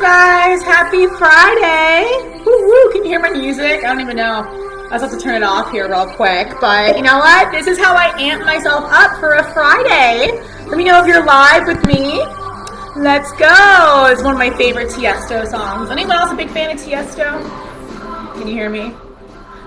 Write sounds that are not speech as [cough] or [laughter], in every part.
guys. Happy Friday. Woo woo. Can you hear my music? I don't even know. I just have to turn it off here real quick. But you know what? This is how I amp myself up for a Friday. Let me know if you're live with me. Let's go. It's one of my favorite Tiesto songs. Anyone else a big fan of Tiesto? Can you hear me?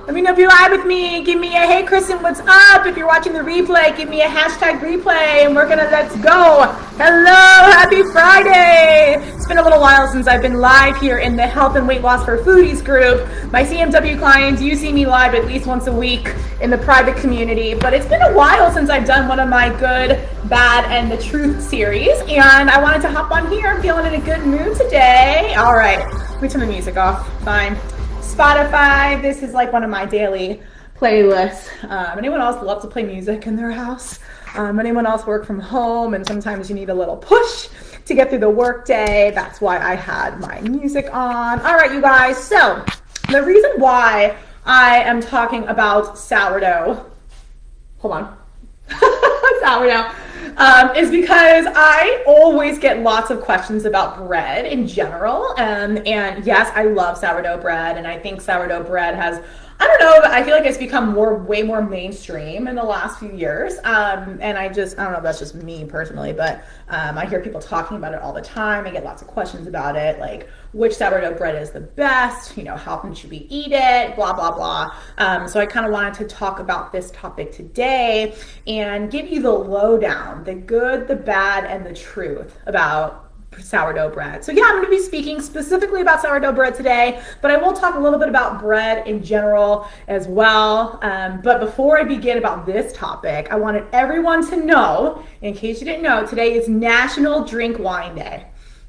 Let me know if you're live with me. Give me a hey, Kristin, what's up? If you're watching the replay, give me a hashtag replay and we're gonna let's go. Hello, happy Friday. It's been a little while since I've been live here in the Health and Weight Loss for Foodies group. My CMW clients, you see me live at least once a week in the private community, but it's been a while since I've done one of my good, bad, and the truth series, and I wanted to hop on here. I'm feeling in a good mood today. All right, me turn the music off. Fine. Spotify. This is like one of my daily playlists. Um, anyone else love to play music in their house? Um, anyone else work from home and sometimes you need a little push to get through the workday? That's why I had my music on. All right, you guys. So the reason why I am talking about sourdough, hold on, [laughs] sourdough um, is because I always get lots of questions about bread in general. Um, and yes, I love sourdough bread, and I think sourdough bread has I don't know, but I feel like it's become more, way more mainstream in the last few years. Um, and I just, I don't know if that's just me personally, but um, I hear people talking about it all the time. I get lots of questions about it, like which sourdough bread is the best, you know, how often should we eat it, blah, blah, blah. Um, so I kind of wanted to talk about this topic today and give you the lowdown, the good, the bad, and the truth about sourdough bread. So yeah, I'm going to be speaking specifically about sourdough bread today, but I will talk a little bit about bread in general as well. Um, but before I begin about this topic, I wanted everyone to know, in case you didn't know, today is National Drink Wine Day.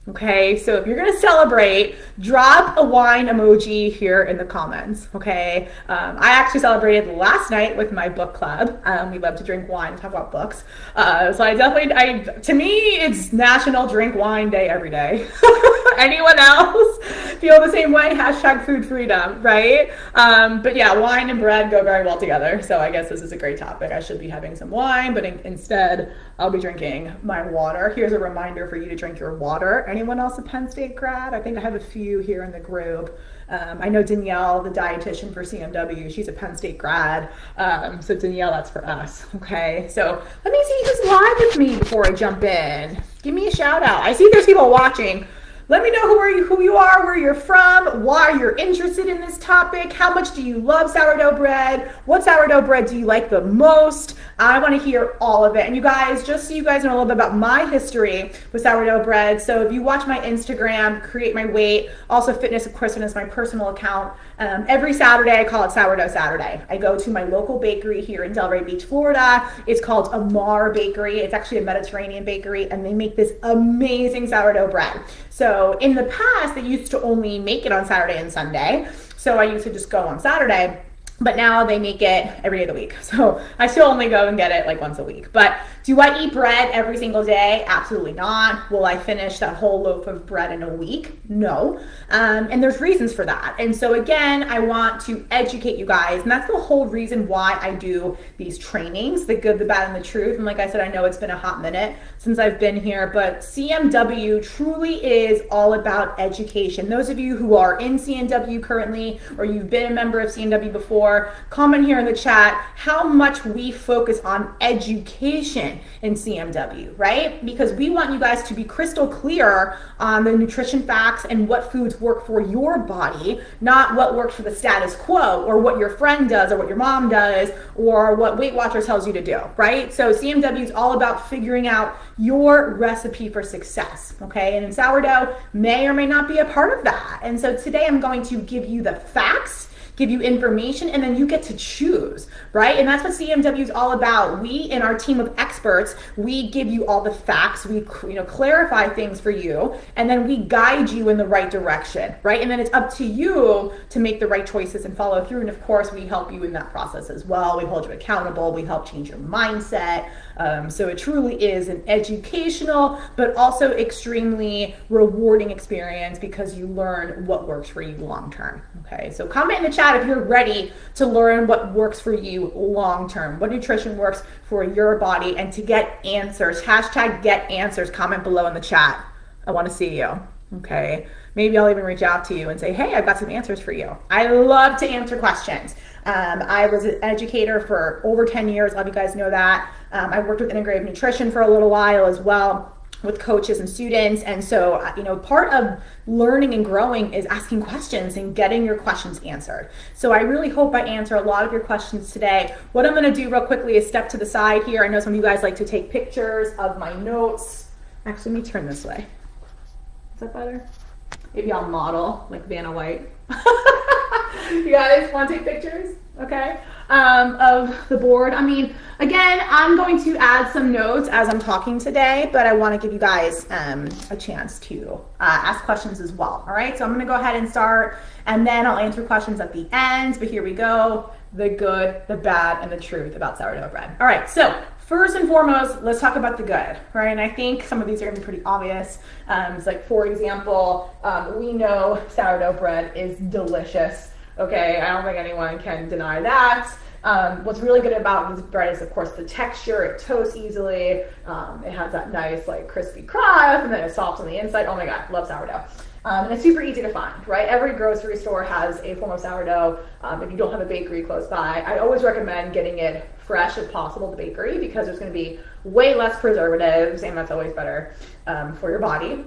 Okay, so if you're gonna celebrate, drop a wine emoji here in the comments. Okay, um, I actually celebrated last night with my book club. Um, we love to drink wine and talk about books. Uh, so I definitely, I to me, it's National Drink Wine Day every day. [laughs] Anyone else feel the same way? Hashtag food freedom, right? Um, but yeah, wine and bread go very well together. So I guess this is a great topic. I should be having some wine, but in, instead, I'll be drinking my water. Here's a reminder for you to drink your water anyone else a Penn State grad? I think I have a few here in the group. Um, I know Danielle, the dietitian for CMW, she's a Penn State grad. Um, so Danielle, that's for us. Okay. So let me see who's live with me before I jump in. Give me a shout out. I see there's people watching. Let me know who are you, who you are, where you're from, why you're interested in this topic, how much do you love sourdough bread, what sourdough bread do you like the most? I want to hear all of it. And you guys, just so you guys know a little bit about my history with sourdough bread. So if you watch my Instagram, Create My Weight, also Fitness of Kristin is my personal account. Um, every Saturday, I call it Sourdough Saturday. I go to my local bakery here in Delray Beach, Florida. It's called Amar Bakery. It's actually a Mediterranean bakery, and they make this amazing sourdough bread. So in the past, they used to only make it on Saturday and Sunday. So I used to just go on Saturday but now they make it every day of the week. [laughs] So I still only go and get it like once a week. But do I eat bread every single day? Absolutely not. Will I finish that whole loaf of bread in a week? No. Um, and there's reasons for that. And so again, I want to educate you guys. And that's the whole reason why I do these trainings, the good, the bad, and the truth. And like I said, I know it's been a hot minute since I've been here, but CMW truly is all about education. Those of you who are in CMW currently, or you've been a member of CMW before, comment here in the chat how much we focus on education in CMW, right? Because we want you guys to be crystal clear on the nutrition facts and what foods work for your body, not what works for the status quo or what your friend does or what your mom does or what Weight Watchers tells you to do, right? So CMW is all about figuring out your recipe for success, okay? And sourdough may or may not be a part of that. And so today I'm going to give you the facts give you information, and then you get to choose, right? And that's what CMW is all about. We, in our team of experts, we give you all the facts, we you know clarify things for you, and then we guide you in the right direction, right? And then it's up to you to make the right choices and follow through. And of course, we help you in that process as well. We hold you accountable. We help change your mindset. Um, so it truly is an educational, but also extremely rewarding experience because you learn what works for you long term. Okay, so comment in the chat if you're ready to learn what works for you long term, what nutrition works for your body, and to get answers. Hashtag get answers. Comment below in the chat. I want to see you. Okay. Maybe I'll even reach out to you and say, hey, I've got some answers for you. I love to answer questions. Um, I was an educator for over 10 years. A lot of you guys know that. Um, I worked with integrative nutrition for a little while as well with coaches and students. And so, uh, you know, part of learning and growing is asking questions and getting your questions answered. So I really hope I answer a lot of your questions today. What I'm going to do real quickly is step to the side here. I know some of you guys like to take pictures of my notes. Actually, let me turn this way. Is that better? Maybe I'll model like Vanna White. [laughs] you guys want to take pictures? Okay. Um, of the board. I mean, again, I'm going to add some notes as I'm talking today, but I want to give you guys um, a chance to uh, ask questions as well. All right. So I'm going to go ahead and start, and then I'll answer questions at the end. But here we go the good, the bad, and the truth about sourdough bread. All right. So First and foremost, let's talk about the good, right? And I think some of these are gonna be pretty obvious. Um, it's like, for example, um, we know sourdough bread is delicious. Okay, I don't think anyone can deny that. Um, what's really good about this bread is, of course, the texture. It toasts easily. Um, it has that nice, like, crispy crust, and then it's soft on the inside. Oh my god, love sourdough. Um, and it's super easy to find, right? Every grocery store has a form of sourdough. Um, if you don't have a bakery close by, I always recommend getting it fresh if possible the bakery because there's going to be way less preservatives, and that's always better um, for your body.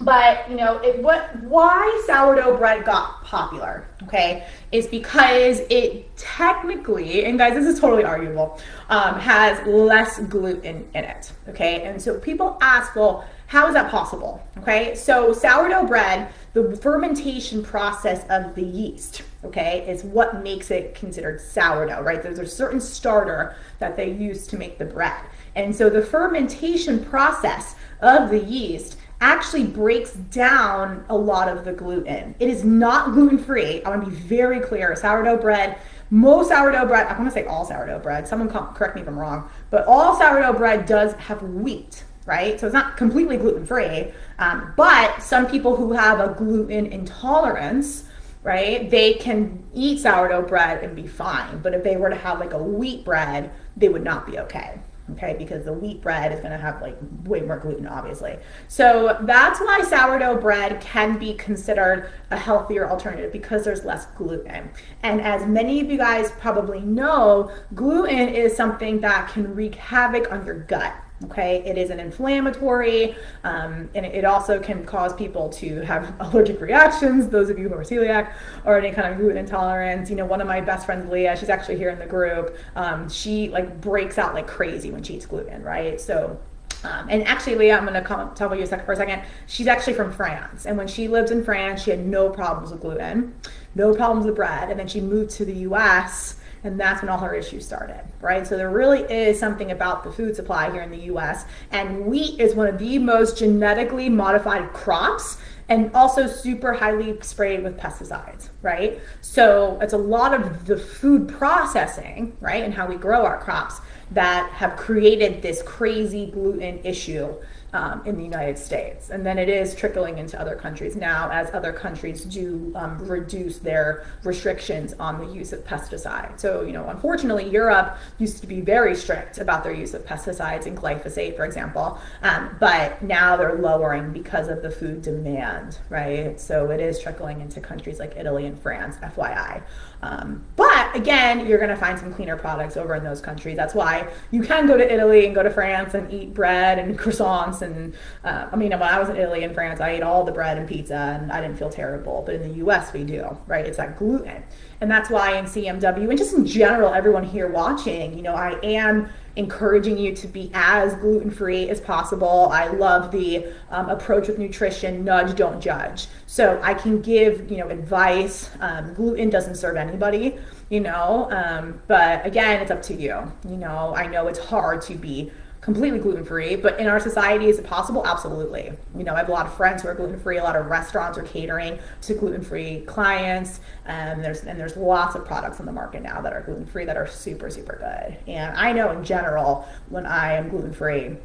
But you know, it, what why sourdough bread got popular, okay, is because it technically, and guys, this is totally arguable, um, has less gluten in it, okay. And so people ask, well, how is that possible? Okay, so sourdough bread, the fermentation process of the yeast, okay, is what makes it considered sourdough, right? There's a certain starter that they use to make the bread. And so the fermentation process of the yeast actually breaks down a lot of the gluten. It is not [laughs] gluten free. I want to be very clear. Sourdough bread, most sourdough bread, I want to say all sourdough bread, someone correct me if I'm wrong, but all sourdough bread does have wheat right? So it's not completely gluten free, um, but some people who have a gluten intolerance, right, they can eat sourdough bread and be fine. But if they were to have like a wheat bread, they would not be okay. Okay, because the wheat bread is going to have like way more gluten, obviously. So that's why sourdough bread can be considered a healthier alternative because there's less gluten. And as many of you guys probably know, gluten is something that can wreak havoc on your gut Okay, it is an inflammatory, um, and it also can cause people to have [laughs] allergic reactions. Those of you who are celiac or any kind of gluten intolerance, you know, one of my best friends, Leah, she's actually here in the group. Um, she like breaks out like crazy when she eats gluten, right? So um, and actually, Leah, I'm going to tell you a second for a second. She's actually from France, and when she lived in France, she had no problems with gluten, no problems with bread, and then she moved to the U.S and that's when all her issues started, right? So there really is something about the food supply here in the US, and wheat is one of the most genetically modified crops and also super highly sprayed with pesticides, right? So it's a lot of the food processing, right, and how we grow our crops that have created this crazy gluten issue um, in the United States. And then it is trickling into other countries now as other countries do um, reduce their restrictions on the use of pesticides. So, you know, unfortunately, Europe used to be very strict about their use of pesticides and glyphosate, for example, um, but now they're lowering because of the food demand, right? So it is trickling into countries like Italy and France, FYI. Um, but again, you're going to find some cleaner products over in those countries. That's why you can go to Italy and go to France and eat bread and croissants. And uh, I mean, when I was in Italy and France, I ate all the bread and pizza and I didn't feel terrible. But in the US, we do, right? It's that gluten. And that's why in CMW and just in general, everyone here watching, you know, I am encouraging you to be as gluten free as possible. I love the um, approach with nutrition nudge, don't judge. So I can give, you know, advice. Um, gluten doesn't serve anybody, you know, um, but again, it's up to you. You know, I know it's hard to be completely gluten free, but in our society, is it possible? Absolutely. You know, I have a lot of friends who are gluten free. A lot of restaurants are catering to gluten free clients, and there's and there's lots of products on the market now that are gluten free that are super super good. And I know in general, when I am gluten free,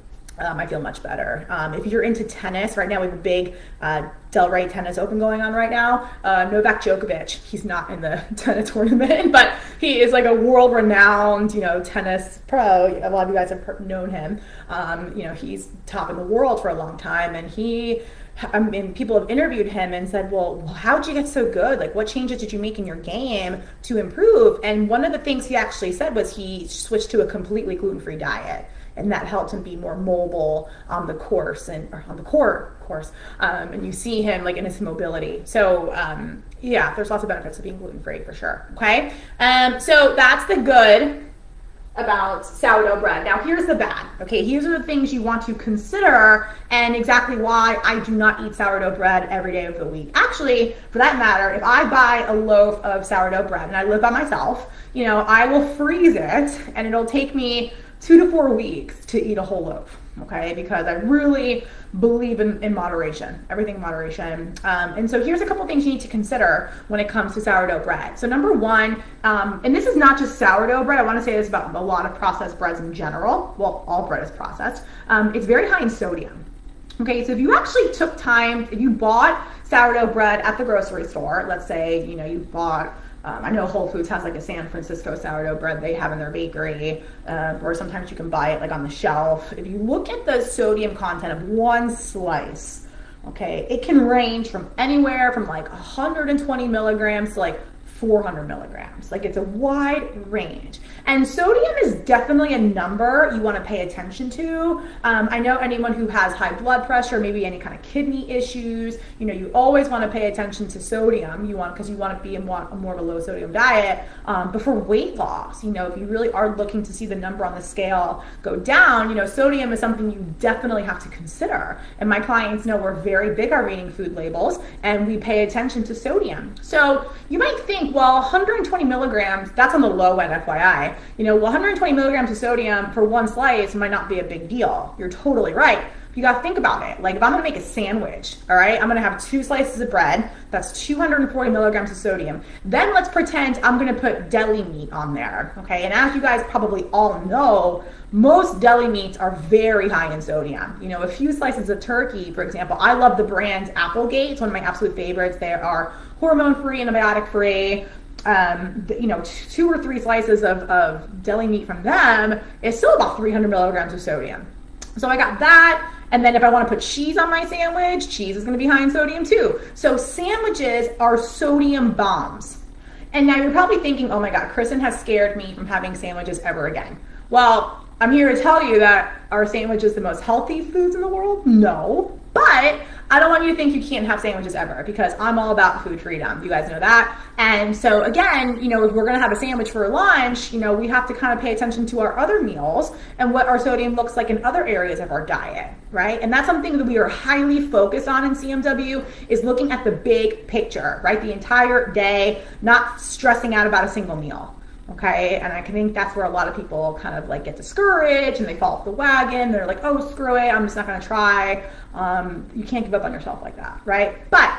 um, I feel much better. Um, if you're into tennis, right now we have a big uh, Delray Tennis Open going on right now. Uh, Novak Djokovic, he's not in the [laughs] tennis tournament, but he is like a world-renowned, you know, tennis pro. A lot of you guys have known him. Um, you know, he's top in the world for a long time, and he. I mean, people have interviewed him and said, "Well, how'd you get so good? Like, what changes did you make in your game to improve?" And one of the things he actually said was he switched to a completely gluten-free diet and that helped him be more mobile on the course and on the court course um, and you see him like in his mobility so um, yeah there's lots of benefits of being gluten-free for sure okay um, so that's the good about sourdough bread. Now here's the bad. Okay, here's the things you want to consider and exactly why I do not eat sourdough bread every day of the week. Actually, for that matter, if I buy a loaf of sourdough bread and I live by myself, you know, I will freeze it and it'll take me two to four weeks to eat a whole loaf, okay? Because I really believe in, in moderation, everything in moderation. Um, and so here's a couple things you need to consider when it comes to sourdough bread. So number one, um, and this is not just sourdough bread, I wanna say this about a lot of processed breads in general. Well, all bread is processed. Um, it's very high in sodium. Okay, so if you actually took time, if you bought sourdough bread at the grocery store, let's say, you know, you bought um, I know Whole Foods has like a San Francisco sourdough bread they have in their bakery, uh, or sometimes you can buy it like on the shelf. If you look at the sodium content of one slice, okay, it can range from anywhere from like 120 milligrams to like 400 milligrams. Like it's a wide range. And sodium is definitely a number you want to pay attention to. Um, I know anyone who has high blood pressure, maybe any kind of kidney issues, you know, you always want to pay attention to sodium. You want because you want to be in more, more of a low sodium diet. Um, but for weight loss, you know, if you really are looking to see the number on the scale go down, you know, sodium is something you definitely have to consider. And my clients know we're very big on reading food labels and we pay attention to sodium. So you might think, well, 120 milligrams, that's on the low end, FYI you know, 120 milligrams of sodium for one slice might not be a big deal. You're totally right. You got to think about it. Like if I'm to make a sandwich, all right, I'm to have two slices of bread. That's 240 milligrams of sodium. Then let's pretend I'm to put deli meat on there, okay? And as you guys probably all know, most deli meats are very high in sodium. You know, a few slices of turkey, for example, I love the brand Applegate. It's one of my absolute favorites. They are hormone-free, antibiotic-free um, you know, two or three slices of, of deli meat from them is still about 300 milligrams of sodium. So I got that. And then if I want to put cheese on my sandwich, cheese is going to be high in sodium too. So sandwiches are sodium bombs. And now you're probably thinking, oh my God, Kristin has scared me from having sandwiches ever again. Well, I'm here to tell you that are sandwiches the most healthy foods in the world? No. But I don't want you to think you can't have sandwiches ever because I'm all about food freedom. You guys know that. And so again, you know, if we're going to have a sandwich for lunch, you know, we have to kind of pay attention to our other meals and what our sodium looks like in other areas of our diet, right? And that's something that we are highly focused on in CMW is looking at the big picture, right? The entire day, not stressing out about a single meal okay? And i think that's where a lot of people kind of like get discouraged and they fall off the wagon. They're like oh screw it. I'm just not going to try. Um, you can't give up on yourself like that. Right? But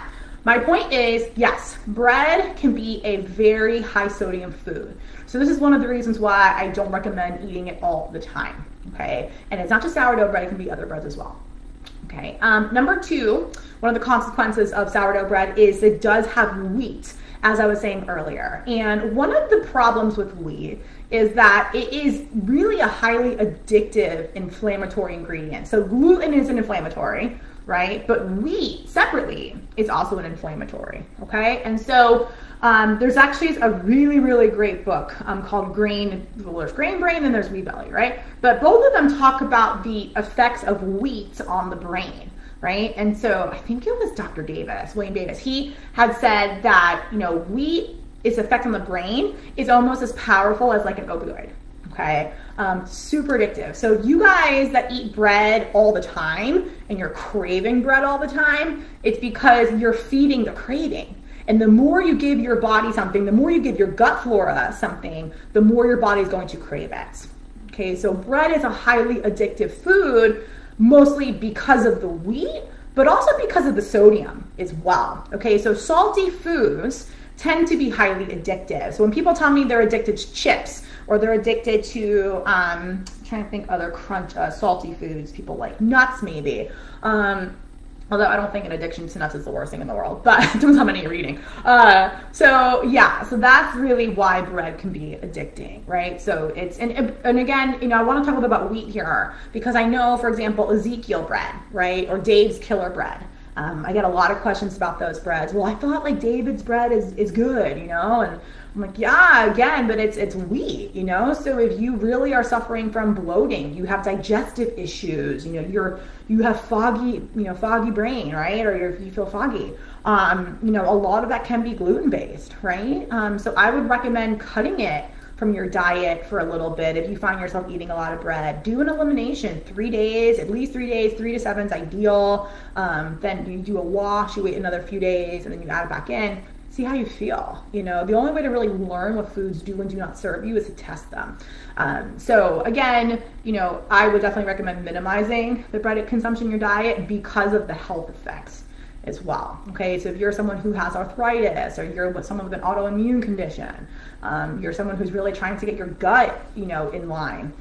my point is yes bread can be a very high sodium food. So this is one of the reasons why i don't recommend eating it all the time. Okay? And it's not just sourdough bread. It can be other breads as well. Okay? Um, number two one of the consequences of sourdough bread is it does have wheat as I was saying earlier. And one of the problems with wheat is that it is really a highly addictive inflammatory ingredient. So gluten is an inflammatory, right? But wheat separately is also an inflammatory, okay? And so um, there's actually a really, really great book um, called Grain, well, there's Grain Brain and there's Wheat Belly, right? But both of them talk about the effects of wheat on the brain right? And so I think it was Dr. Davis, William Davis. He had said that, you know, wheat, its effect on the brain is almost as powerful as like an opioid. Okay, um, super addictive. So you guys that eat bread all the time and you're craving bread all the time, it's because you're feeding the craving. And the more you give your body something, the more you give your gut flora something, the more your body is going to crave it. Okay, so bread is a highly addictive food mostly because of the wheat, but also because of the sodium as well. Okay, so salty foods tend to be highly addictive. So when people tell me they're addicted to chips or they're addicted to, um, I'm trying to think other crunch, uh, salty foods, people like nuts maybe. Um, Although I don't think an addiction to nuts is the worst thing in the world, but [laughs] it depends how many you're eating. Uh, so yeah, so that's really why bread can be addicting, right? So it's and and again, you know, I want to talk a little bit about wheat here because I know, for example, Ezekiel bread, right, or Dave's Killer bread. Um, I get a lot of questions about those breads. Well, I thought like David's bread is is good, you know, and I'm like, yeah, again, but it's it's wheat, you know. So if you really are suffering from bloating, you have digestive issues, you know, you're you have foggy, you know, foggy brain, right? Or you feel foggy. Um, you know, a lot of that can be gluten based, right? Um, so I would recommend cutting it from your diet for a little bit. If you find yourself eating a lot of bread do an elimination. Three days at least three days three to seven is ideal. Um, then you do a wash you wait another few days and then you add it back in. See how you feel. You know, the only way to really learn what foods do and do not serve you is to test them. Um, so again, you know, I would definitely recommend minimizing the bread consumption in your diet because of the health effects as well. Okay, so if you're someone who has arthritis or you're someone with an autoimmune condition, um, you're someone who's really trying to get your gut, you know, in line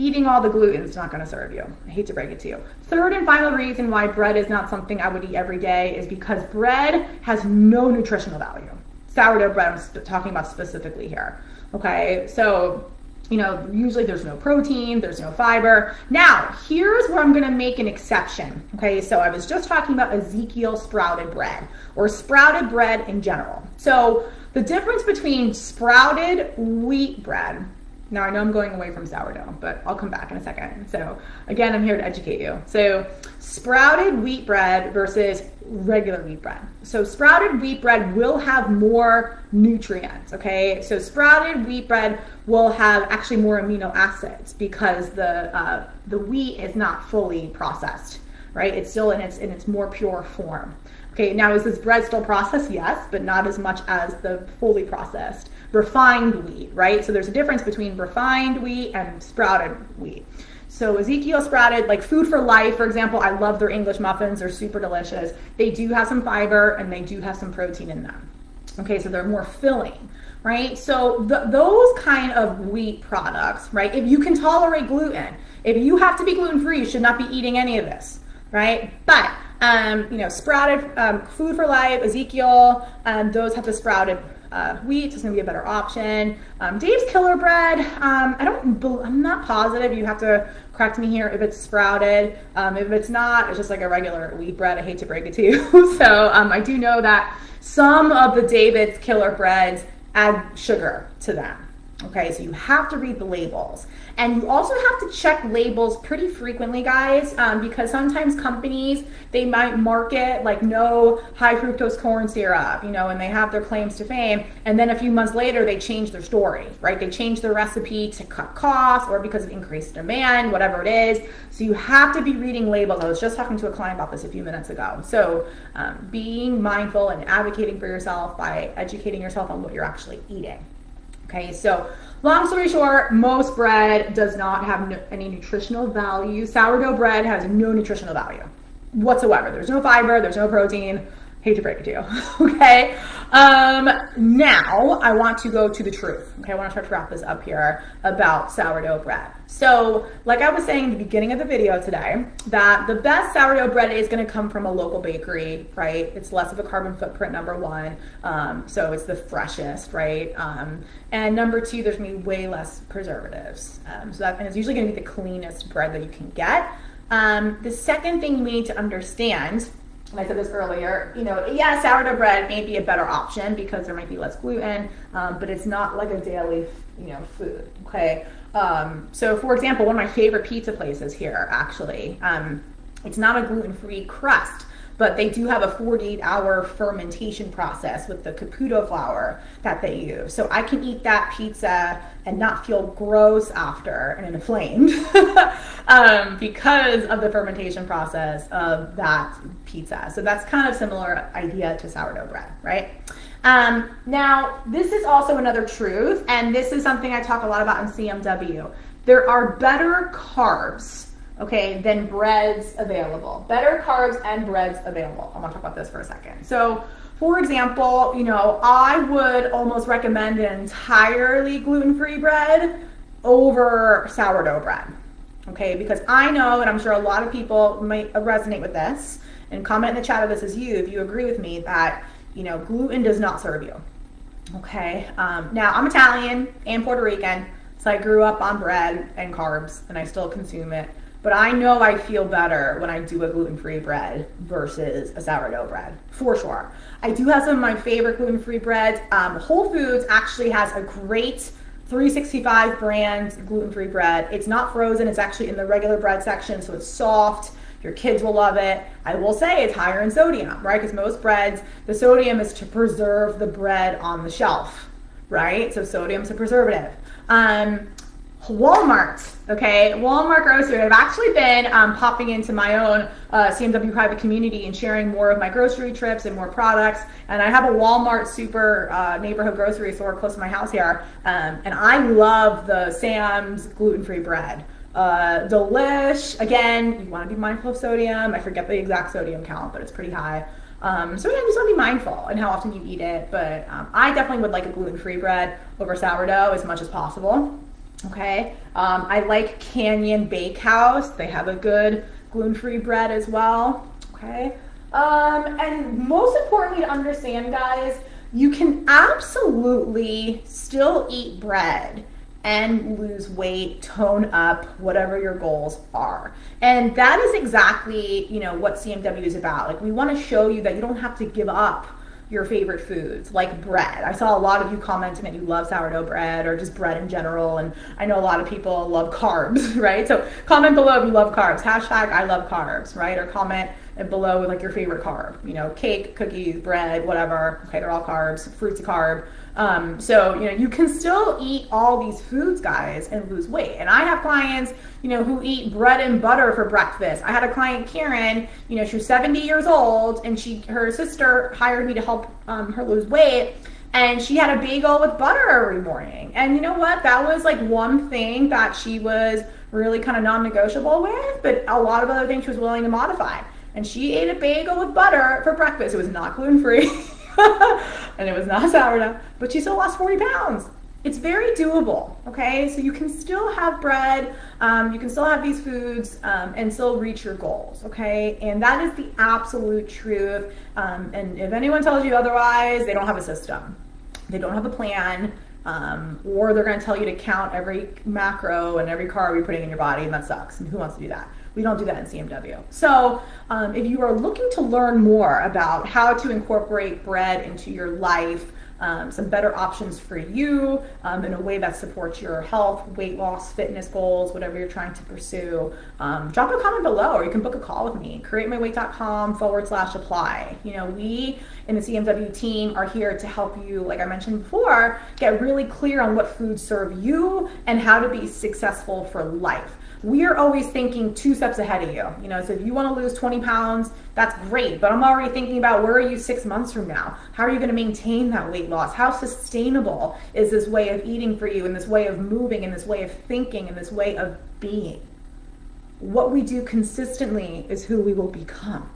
eating all the gluten is not going to serve you. I hate to break it to you. Third and final reason why bread is not something I would eat every day is because bread has no nutritional value. Sourdough bread, I'm talking about specifically here. Okay, so you know, usually there's no protein, there's no fiber. Now, here's where I'm gonna make an exception. Okay, so I was just talking about Ezekiel sprouted bread or sprouted bread in general. So the difference between sprouted wheat bread now I know I'm going away from sourdough, but I'll come back in a second. So again, I'm here to educate you. So sprouted wheat bread versus regular wheat bread. So sprouted wheat bread will have more nutrients, okay? So sprouted wheat bread will have actually more amino acids because the uh, the wheat is not fully processed, right? It's still in its in its more pure form. Okay, now is this bread still processed? Yes, but not as much as the fully processed refined wheat, right? So there's a difference between refined wheat and sprouted wheat. So Ezekiel sprouted, like Food for Life, for example, I love their English muffins. They're super delicious. They do have some fiber and they do have some protein in them. Okay, so they're more filling, right? So those kind of wheat products, right? If you can tolerate gluten, if you have to be gluten free, you should not be eating any of this, right? But um, you know, sprouted um, Food for Life, Ezekiel, um, those have the sprouted uh, wheat is going to be a better option. Um, Dave's Killer Bread, um, I don't, I'm not positive. You have to correct me here if it's sprouted. Um, if it's not, it's just like a regular wheat bread. I hate to break it to you. [laughs] so um, I do know that some of the David's Killer Breads add sugar to them. Okay, so you have to read the labels. And you also have to check labels pretty frequently, guys, um, because sometimes companies, they might market like no high fructose corn syrup, you know, and they have their claims to fame. And then a few months later, they change their story, right? They change their recipe to cut costs or because of increased demand, whatever it is. So you have to be reading labels. I was just talking to a client about this a few minutes ago. So um, being mindful and advocating for yourself by educating yourself on what you're actually eating. Okay, so long story short, most bread does not have no, any nutritional value. Sourdough bread has no nutritional value whatsoever. There's no fiber, there's no protein. Hate to break it to you. [laughs] okay. Um, now I want to go to the truth. Okay. I want to start to wrap this up here about sourdough bread. So, like I was saying in the beginning of the video today, that the best sourdough bread is going to come from a local bakery, right? It's less of a carbon footprint, number one. Um, so it's the freshest, right? Um, and number two, there's going to be way less preservatives. Um, so that and it's usually going to be the cleanest bread that you can get. Um, the second thing we need to understand I said this earlier, you know, yeah, sourdough bread may be a better option because there might be less gluten, um, but it's not like a daily, you know, food. Okay. Um, so, for example, one of my favorite pizza places here, actually, um, it's not a gluten-free crust but they do have a 48 hour fermentation process with the Caputo flour that they use. So I can eat that pizza and not feel gross after and inflamed [laughs] um, because of the fermentation process of that pizza. So that's kind of similar idea to sourdough bread, right? Um, now, this is also another truth, and this is something I talk a lot about in CMW. There are better carbs okay, then breads available. Better carbs and breads available. I want to talk about this for a second. So, for example, you know, I would almost recommend an entirely gluten-free bread over sourdough bread. Okay, because I know, and I'm sure a lot of people might resonate with this, and comment in the chat if this is you, if you agree with me that, you know, gluten does not serve you. Okay, um, now I'm Italian and Puerto Rican, so I grew up on bread and carbs, and I still consume it. But I know I feel better when I do a gluten-free bread versus a sourdough bread, for sure. I do have some of my favorite gluten-free breads. Um, Whole Foods actually has a great 365 brand gluten-free bread. It's not frozen, it's actually in the regular bread section, so it's soft. Your kids will love it. I will say it's higher in sodium, right? Because most breads, the sodium is to preserve the bread on the shelf, right? So sodium's a preservative. Um, Walmart, okay, Walmart grocery. I've actually been um, popping into my own uh, CMW private community and sharing more of my grocery trips and more products. And I have a Walmart super uh, neighborhood grocery store close to my house here. Um, and I love the Sam's gluten-free bread. Uh, delish, again, you want to be mindful of sodium. I forget the exact sodium count, but it's pretty high. Um, so you just want to be mindful in how often you eat it. But um, I definitely would like a gluten-free bread over sourdough as much as possible. Okay, um, I like Canyon Bakehouse. They have a good gluten-free bread as well. Okay, um, and most importantly to understand, guys, you can absolutely still eat bread and lose weight, tone up, whatever your goals are. And that is exactly, you know, what CMW is about. Like we want to show you that you don't have to give up your favorite foods, like bread. I saw a lot of you commenting that you love sourdough bread or just bread in general, and I know a lot of people love carbs, [laughs] right? So comment below if you love carbs. Hashtag I love carbs, right? Or comment below with like your favorite carb, you know, cake, cookies, bread, whatever. Okay, they're all carbs. Fruit's a carb. Um, so, you know, you can still eat all these foods, guys, and lose weight. And I have clients, you know, who eat bread and butter for breakfast. I had a client, Karen, you know, she was 70 years old and she, her sister hired me to help um, her lose weight. And she had a bagel with butter every morning. And you know what? That was like one thing that she was really kind of non negotiable with, but a lot of other things she was willing to modify. And she ate a bagel with butter for breakfast. It was not gluten free. [laughs] and it was not sourdough, but she still lost 40 pounds. It's very doable, okay? So you can still have bread, um, you can still have these foods um, and still reach your goals, okay? And that is the absolute truth. Um, and if anyone tells you otherwise, they don't have a system, they don't have a plan. Um, or they're going to tell you to count every macro and every carb you're putting in your body, and that sucks. And who wants to do that? We don't do that in CMW. So um, if you are looking to learn more about how to incorporate bread into your life, um, some better options for you um, in a way that supports your health, weight loss, fitness goals, whatever you're trying to pursue, um, drop a comment below or you can book a call with me, createmyweight.com forward slash apply. You know, we in the CMW team are here to help you, like I mentioned before, get really clear on what foods serve you and how to be successful for life we are always thinking two steps ahead of you. You know, so if you want to lose 20 pounds, that's great. But I'm already thinking about where are you six months from now? How are you going to maintain that weight loss? How sustainable is this way of eating for you and this way of moving and this way of thinking and this way of being? What we do consistently is who we will become.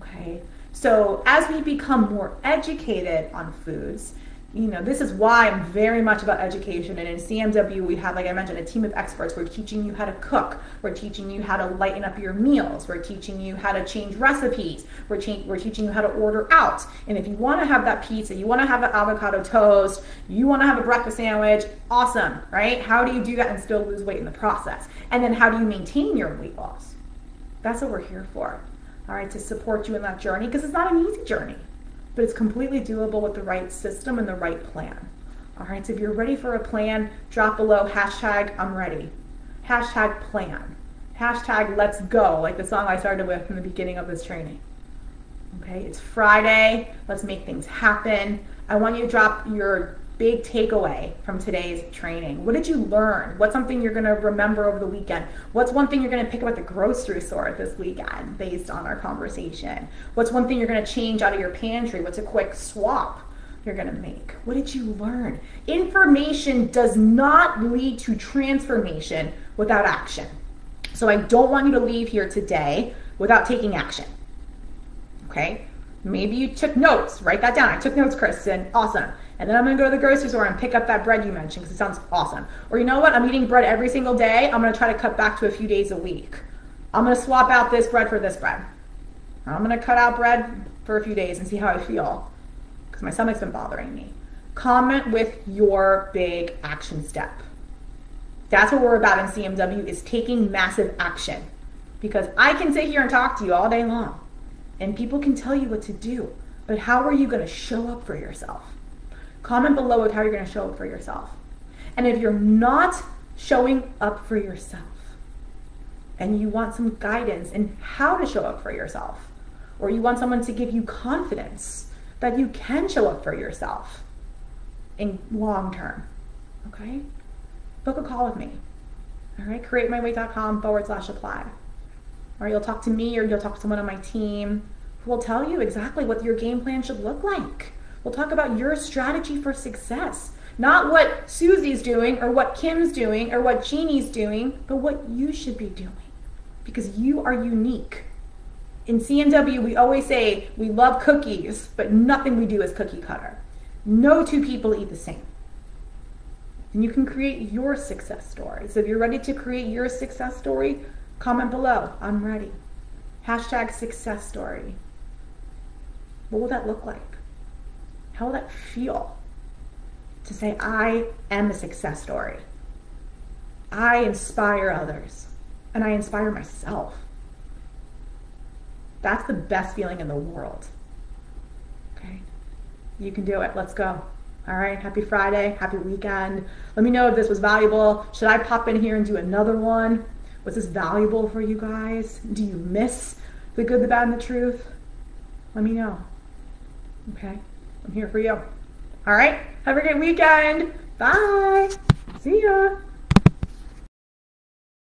Okay. So as we become more educated on foods, you know, this is why I'm very much about education. And in CMW, we have, like I mentioned, a team of experts. We're teaching you how to cook. We're teaching you how to lighten up your meals. We're teaching you how to change recipes. We're, we're teaching you how to order out. And if you want to have that pizza, you want to have an avocado toast, you want to have a breakfast sandwich, awesome, right? How do you do that and still lose weight in the process? And then how do you maintain your weight loss? That's what we're here for, all right, to support you in that journey because it's not an easy journey but it's completely doable with the right system and the right plan. All right, so if you're ready for a plan, drop below hashtag I'm ready, hashtag plan, hashtag let's go, like the song I started with in the beginning of this training. Okay, it's Friday, let's make things happen. I want you to drop your big takeaway from today's training? What did you learn? What's something you're going to remember over the weekend? What's one thing you're going to pick up at the grocery store this weekend based on our conversation? What's one thing you're going to change out of your pantry? What's a quick swap? You're going to make? What did you learn? Information does not lead to transformation without action. So I don't want you to leave here today without taking action. Okay? Maybe you took notes. Write that down. I took notes, Kristin. Awesome. And then I'm to go to the grocery store and pick up that bread you mentioned because it sounds awesome. Or you know what? I'm eating bread every single day. I'm to try to cut back to a few days a week. I'm to swap out this bread for this bread. I'm to cut out bread for a few days and see how I feel because my stomach's been bothering me. Comment with your big action step. That's what we're about in CMW is taking massive action. Because I can sit here and talk to you all day long and people can tell you what to do, but how are you going to show up for yourself? Comment below with how you're going to show up for yourself. And if you're not showing up for yourself and you want some guidance in how to show up for yourself, or you want someone to give you confidence that you can show up for yourself in long term, okay? Book a call with me. All right, createmyweight.com forward slash apply or you'll talk to me or you'll talk to someone on my team who will tell you exactly what your game plan should look like. We'll talk about your strategy for success, not what Susie's doing or what Kim's doing or what Jeannie's doing, but what you should be doing because you are unique. In CMW, we always say we love cookies, but nothing we do is cookie cutter. No two people eat the same. And you can create your success story. So if you're ready to create your success story, Comment below, I'm ready. Hashtag success story. What will that look like? How will that feel to say, I am a success story? I inspire others and I inspire myself. That's the best feeling in the world. Okay? You can do it. Let's go. All right. Happy Friday. Happy weekend. Let me know if this was valuable. Should I pop in here and do another one? Was this valuable for you guys? Do you miss the good, the bad, and the truth? Let me know. Okay? I'm here for you. All right? Have a great weekend. Bye. See ya.